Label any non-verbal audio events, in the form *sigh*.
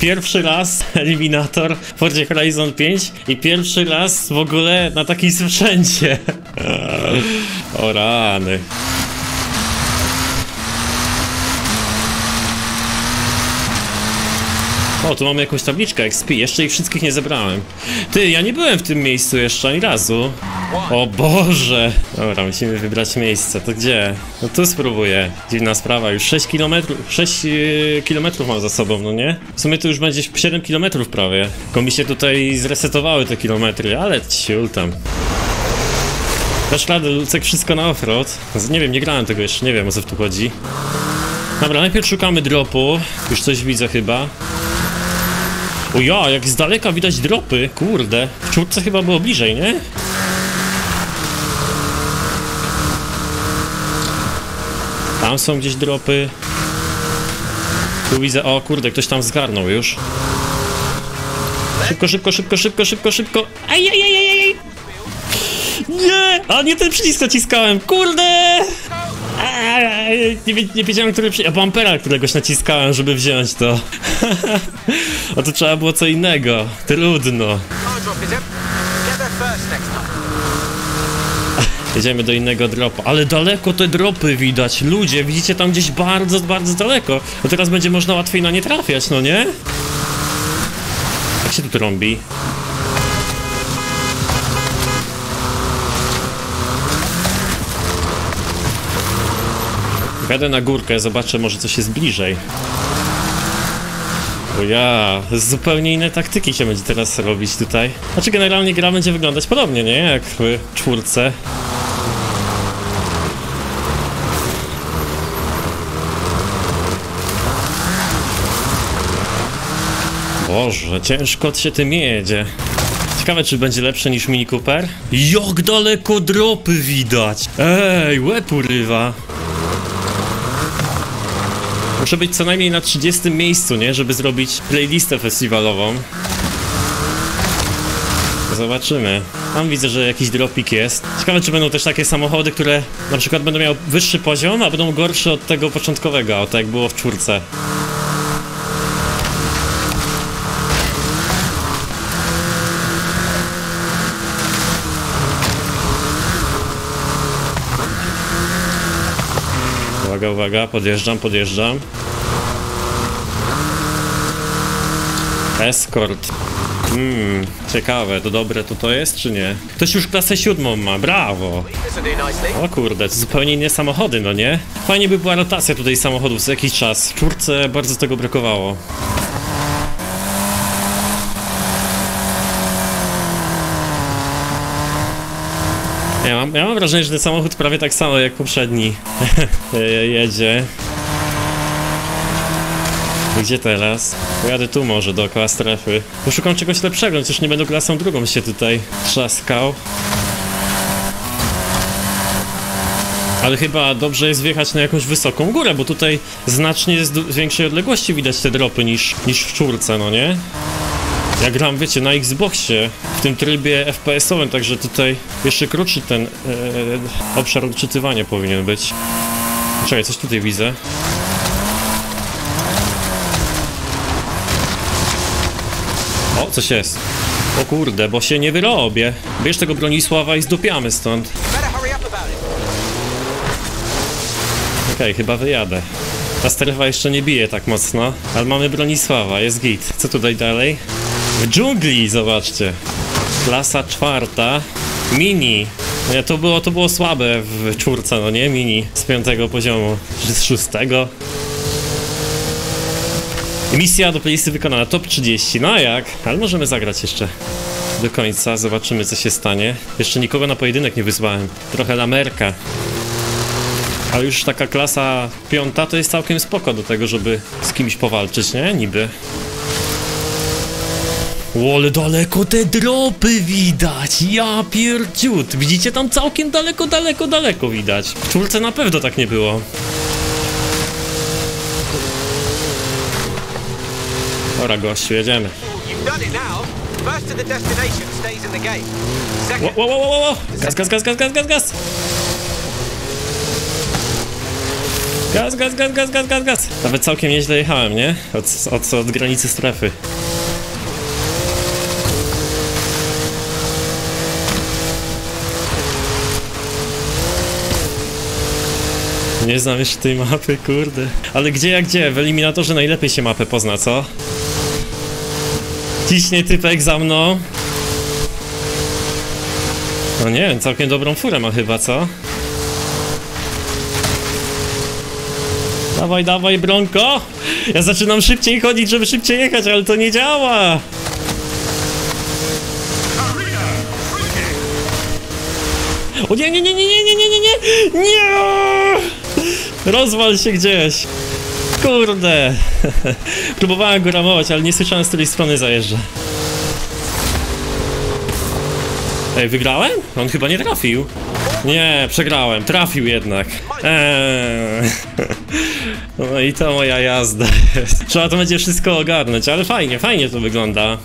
Pierwszy raz *laughs* eliminator w Forzie Horizon 5 i pierwszy raz w ogóle na takim sprzęcie. *laughs* O rany. O, tu mamy jakąś tabliczkę XP, jeszcze ich wszystkich nie zebrałem. Ty, ja nie byłem w tym miejscu jeszcze ani razu. O Boże! Dobra, musimy wybrać miejsce, to gdzie? No tu spróbuję. Dziwna sprawa, już 6 km, 6 yy, km mam za sobą, no nie? W sumie to już będzie 7 km prawie. Tylko mi się tutaj zresetowały te kilometry, ale ciul tam. Dasz radę, Lucek, wszystko na offroad. Nie wiem, nie grałem tego jeszcze, nie wiem o co w tu chodzi. Dobra, najpierw szukamy dropu. Już coś widzę chyba. O ja, jak z daleka widać dropy, kurde. W czwórce chyba było bliżej, nie? Tam są gdzieś dropy. Tu widzę, o kurde, ktoś tam zgarnął już. Szybko, szybko, szybko, szybko, szybko, szybko. Ajajajajaj! Nie! A nie ten przycisk naciskałem, kurde! A, nie, nie wiedziałem, który. A bumpera któregoś naciskałem, żeby wziąć to. *laughs* A to trzeba było co innego. Trudno. *laughs* Jedziemy do innego dropu. Ale daleko te dropy widać. Ludzie, widzicie tam gdzieś bardzo, bardzo daleko. No teraz będzie można łatwiej na nie trafiać, no nie? Jak się tu trąbi? Jadę na górkę, zobaczę może coś jest bliżej. O ja, zupełnie inne taktyki się będzie teraz robić tutaj. Znaczy generalnie gra będzie wyglądać podobnie, nie? Jak w czwórce. Boże, ciężko się tym jedzie. Ciekawe, czy będzie lepsze niż Mini Cooper? Jak daleko dropy widać! Ej, łeb urywa. Muszę być co najmniej na 30 miejscu, nie? Żeby zrobić playlistę festiwalową. Zobaczymy. Tam widzę, że jakiś dropik jest. Ciekawe, czy będą też takie samochody, które na przykład będą miały wyższy poziom, a będą gorsze od tego początkowego auta, jak było w czwórce. Uwaga, uwaga, podjeżdżam, podjeżdżam. Escort. Hmm, ciekawe, to dobre to to jest, czy nie? Ktoś już klasę siódmą ma, brawo! O kurde, to zupełnie inne samochody, no nie? Fajnie by była rotacja tutaj samochodów co jakiś czas. Czwórce bardzo tego brakowało. Ja mam, ja mam wrażenie, że ten samochód prawie tak samo jak poprzedni *laughs* jedzie. Gdzie teraz? Pojadę tu może, dookoła strefy. Poszukam czegoś lepszego, chociaż nie będę klasą drugą się tutaj trzaskał. Ale chyba dobrze jest wjechać na jakąś wysoką górę, bo tutaj znacznie z, z większej odległości widać te dropy niż, niż w czwórce, no nie? Ja gram, wiecie, na Xboxie, w tym trybie FPS-owym, także tutaj jeszcze krótszy ten e, obszar odczytywania powinien być. Czekaj, coś tutaj widzę. O, coś jest. O kurde, bo się nie wyrobię. Bierz tego Bronisława i zdupiamy stąd. Okej, chyba wyjadę. Ta strefa jeszcze nie bije tak mocno, ale mamy Bronisława, jest git. Co tutaj dalej? W dżungli, zobaczcie. Klasa czwarta. Mini. Nie, to było, to było słabe w czwórce, no nie? Mini z piątego poziomu, czy z szóstego. Misja do playlisty wykonana, top 30, no jak? Ale możemy zagrać jeszcze do końca, zobaczymy co się stanie. Jeszcze nikogo na pojedynek nie wysłałem. Trochę lamerka. Ale już taka klasa piąta to jest całkiem spoko do tego, żeby z kimś powalczyć, nie? Niby. O, ale daleko te dropy widać, ja pierdziut. Widzicie tam całkiem daleko, daleko, daleko widać. W czwórce na pewno tak nie było. Dobra gościu, jedziemy. Wo, wo, wo, wo. Gaz, gaz, gaz, gaz, gaz, gaz, gaz. Gaz, gaz, gaz, gaz, gaz, gaz, gaz. Nawet całkiem nieźle jechałem, nie? Od, od, od granicy strefy. Nie znam jeszcze tej mapy, kurde. Ale gdzie jak gdzie? W eliminatorze najlepiej się mapę pozna, co? Ciśnie typek za mną. No nie wiem, całkiem dobrą furę ma chyba, co? Dawaj, dawaj, Bronko! Ja zaczynam szybciej chodzić, żeby szybciej jechać, ale to nie działa! O nie, nie, nie, nie, nie, nie, nie, nie, nie! Nie! Rozwal się gdzieś! Kurde! *laughs* Próbowałem go ramować, ale nie słyszałem z której strony zajeżdża. Ej, wygrałem? On chyba nie trafił. Nie, przegrałem. Trafił jednak. Eee. *laughs* No i to moja jazda. Trzeba to będzie wszystko ogarnąć, ale fajnie, fajnie to wygląda.